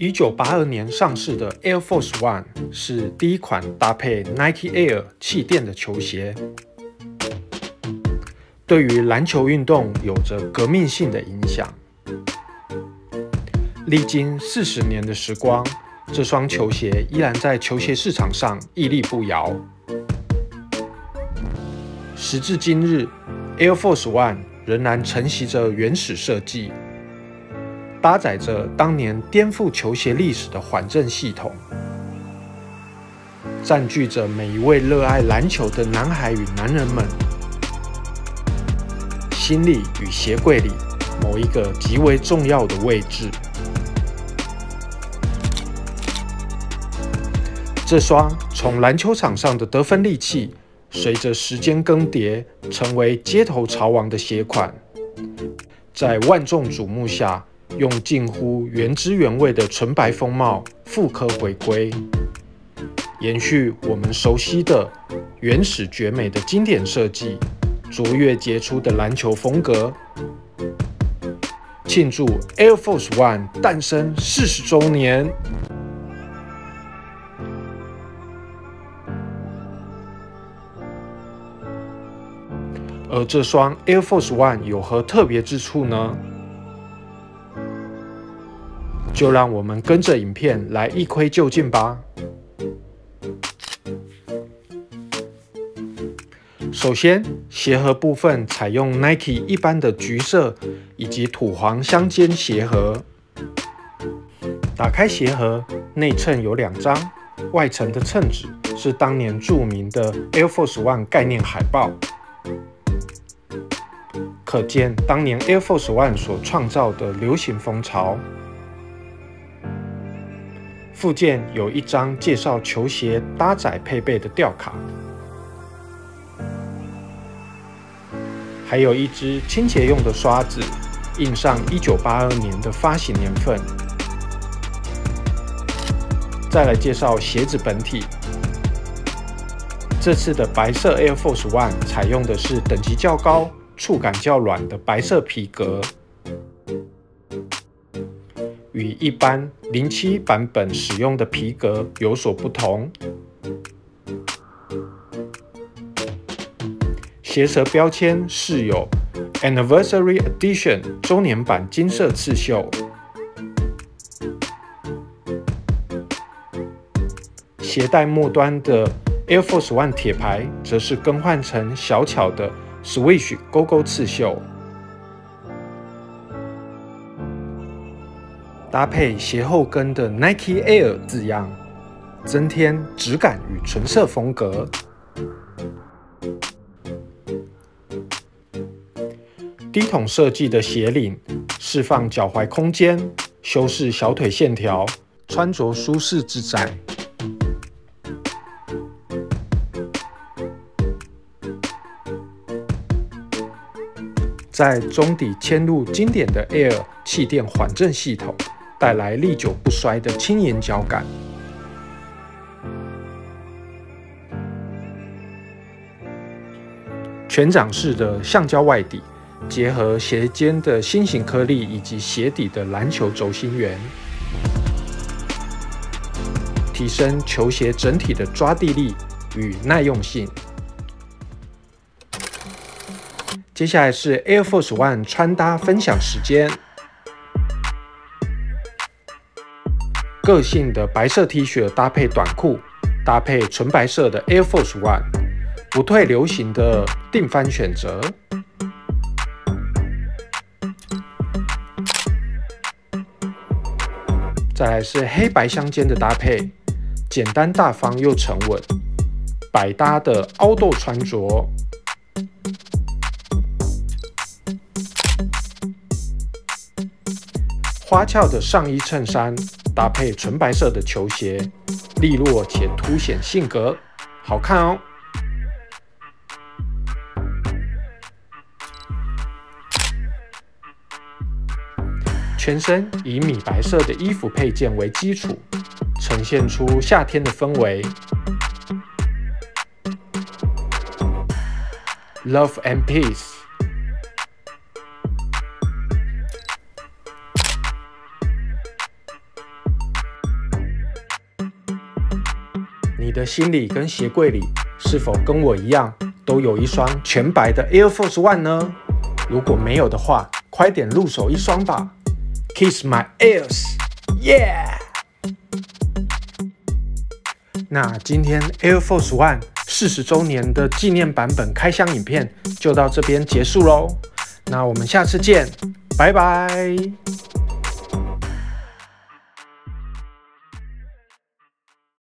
一九八二年上市的 Air Force One 是第一款搭配 Nike Air 气垫的球鞋，对于篮球运动有着革命性的影响。历经四十年的时光，这双球鞋依然在球鞋市场上屹立不摇。时至今日，Air Force One 仍然承袭着原始设计。搭载着当年颠覆球鞋历史的缓震系统，占据着每一位热爱篮球的男孩与男人们心里与鞋柜里某一个极为重要的位置。这双从篮球场上的得分利器，随着时间更迭，成为街头潮王的鞋款，在万众瞩目下。用近乎原汁原味的纯白风貌复刻回归，延续我们熟悉的原始绝美的经典设计，卓越杰出的篮球风格，庆祝 Air Force One 诞生四十周年。而这双 Air Force One 有何特别之处呢？就让我们跟着影片来一窥究竟吧。首先，鞋盒部分采用 Nike 一般的橘色以及土黄相间鞋盒。打开鞋盒，内衬有两张，外层的衬纸是当年著名的 Air Force One 概念海报，可见当年 Air Force One 所创造的流行风潮。附件有一张介绍球鞋搭载配备的吊卡，还有一支清洁用的刷子，印上一九八二年的发行年份。再来介绍鞋子本体，这次的白色 Air Force One 采用的是等级较高、触感较软的白色皮革。与一般零七版本使用的皮革有所不同。鞋舌标签是有 Anniversary Edition 周年版金色刺绣。鞋带末端的 Air Force One 铁牌则是更换成小巧的 Swish 勾勾刺绣。搭配鞋后跟的 Nike Air 字样，增添质感与纯色风格。低筒设计的鞋领，释放脚踝空间，修饰小腿线条，穿着舒适自在。在中底嵌入经典的 Air 气垫缓震系统。带来历久不衰的轻盈脚感。全掌式的橡胶外底，结合鞋尖的心形颗粒以及鞋底的篮球轴心圆，提升球鞋整体的抓地力与耐用性。接下来是 Air Force One 穿搭分享时间。个性的白色 T 恤搭配短裤，搭配纯白色的 Air Force One，不退流行的定番选择。再来是黑白相间的搭配，简单大方又沉稳，百搭的凹豆穿着。花俏的上衣衬衫。搭配纯白色的球鞋，利落且凸显性格，好看哦。全身以米白色的衣服配件为基础，呈现出夏天的氛围。Love and peace。你的心里跟鞋柜里是否跟我一样，都有一双全白的 Air Force One 呢？如果没有的话，快点入手一双吧！Kiss my ears，yeah！那今天 Air Force One 四十周年的纪念版本开箱影片就到这边结束喽。那我们下次见，拜拜。